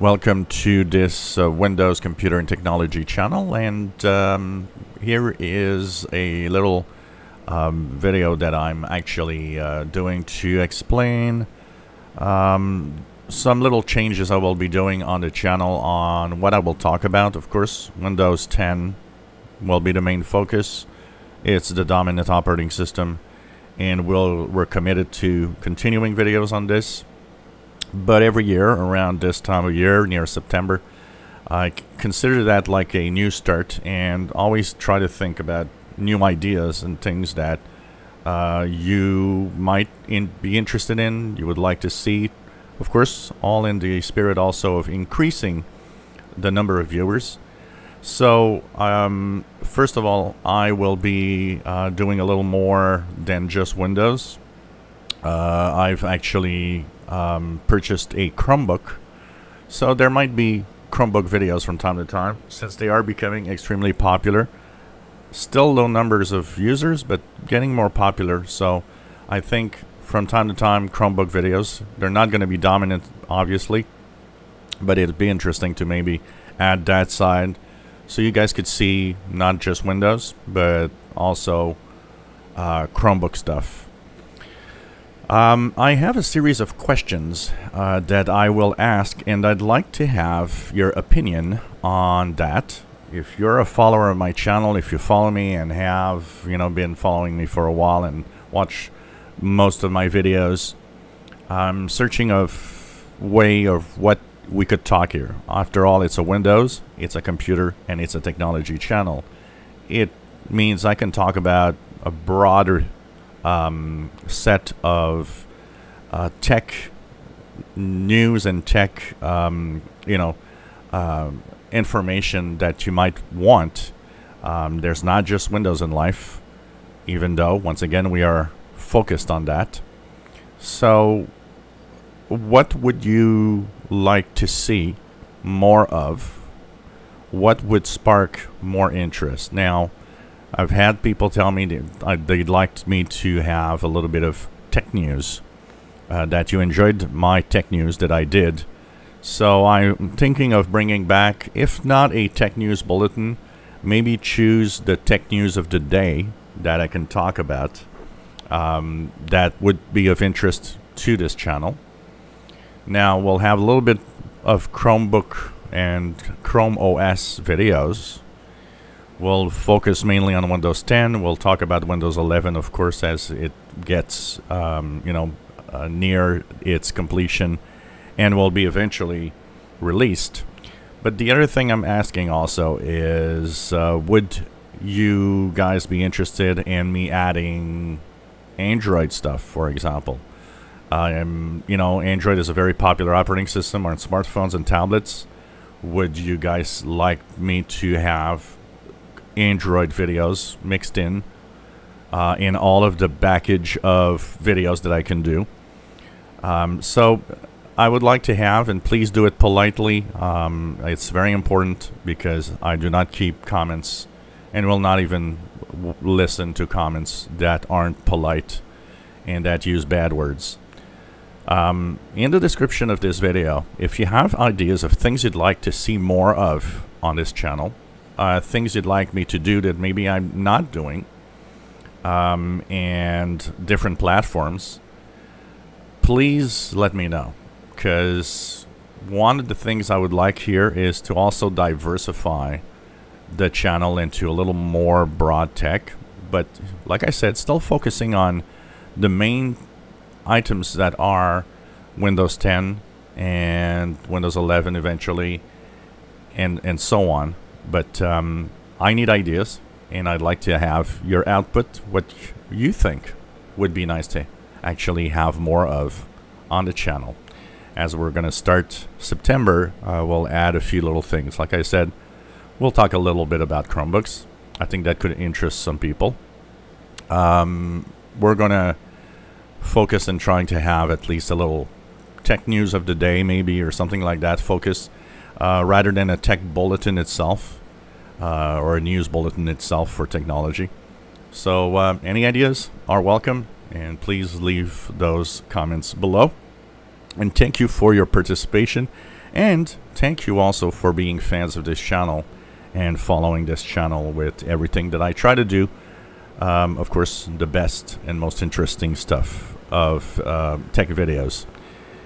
Welcome to this uh, Windows Computer and Technology channel and um, here is a little um, video that I'm actually uh, doing to explain um, some little changes I will be doing on the channel on what I will talk about. Of course, Windows 10 will be the main focus. It's the dominant operating system and we'll, we're committed to continuing videos on this. But every year, around this time of year, near September, I consider that like a new start and always try to think about new ideas and things that uh, you might in, be interested in, you would like to see. Of course, all in the spirit also of increasing the number of viewers. So, um, first of all, I will be uh, doing a little more than just Windows. Uh, I've actually um, purchased a Chromebook, so there might be Chromebook videos from time to time, since they are becoming extremely popular. Still low numbers of users, but getting more popular, so I think from time to time Chromebook videos, they're not going to be dominant, obviously, but it'd be interesting to maybe add that side so you guys could see not just Windows, but also uh, Chromebook stuff. Um, I have a series of questions uh, that I will ask, and I'd like to have your opinion on that. If you're a follower of my channel, if you follow me and have you know been following me for a while and watch most of my videos, I'm searching of way of what we could talk here. After all, it's a Windows, it's a computer, and it's a technology channel. It means I can talk about a broader um, set of uh, tech news and tech, um, you know, uh, information that you might want. Um, there's not just Windows in life, even though, once again, we are focused on that. So, what would you like to see more of? What would spark more interest? Now, I've had people tell me that they'd like me to have a little bit of tech news, uh, that you enjoyed my tech news that I did. So I'm thinking of bringing back, if not a tech news bulletin, maybe choose the tech news of the day that I can talk about um, that would be of interest to this channel. Now we'll have a little bit of Chromebook and Chrome OS videos We'll focus mainly on Windows 10. We'll talk about Windows 11, of course, as it gets, um, you know, uh, near its completion and will be eventually released. But the other thing I'm asking also is, uh, would you guys be interested in me adding Android stuff, for example? Um, you know, Android is a very popular operating system on smartphones and tablets. Would you guys like me to have Android videos mixed in uh, in all of the package of videos that I can do. Um, so I would like to have, and please do it politely. Um, it's very important because I do not keep comments and will not even listen to comments that aren't polite and that use bad words. Um, in the description of this video, if you have ideas of things you'd like to see more of on this channel, uh, things you'd like me to do that maybe I'm not doing, um, and different platforms, please let me know. Because one of the things I would like here is to also diversify the channel into a little more broad tech. But like I said, still focusing on the main items that are Windows 10 and Windows 11 eventually, and, and so on. But um, I need ideas, and I'd like to have your output, what you think would be nice to actually have more of on the channel. As we're going to start September, uh, we'll add a few little things. Like I said, we'll talk a little bit about Chromebooks. I think that could interest some people. Um, we're going to focus on trying to have at least a little tech news of the day, maybe, or something like that. Focus uh, rather than a tech bulletin itself uh, or a news bulletin itself for technology. So uh, any ideas are welcome and please leave those comments below. And thank you for your participation. And thank you also for being fans of this channel and following this channel with everything that I try to do. Um, of course, the best and most interesting stuff of uh, tech videos.